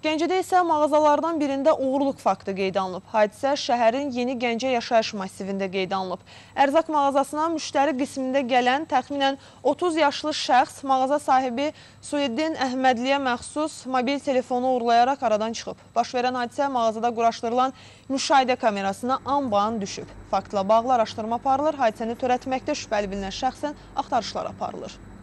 Gəncədə isə mağazalardan birində uğurluq faktı qeydə alınıb. Hadisə şəhərin Yeni Gəncə yaşayış masivində qeydə alınıb. Ərzaq mağazasına müştəri qismində gələn təxminən 30 yaşlı şəxs mağaza sahibi Sueddin Əhmədliyə məxsus mobil telefonu uğurlayaraq aradan çıxıb. Baş verən hadisə mağazada quraşdırılan müşahidə kamerasına an-ban düşüb. Faktla bağlı araşdırma aparılır, hadisəni törətməkdə şübhəli bilinən şəxsin axtarışlar aparılır.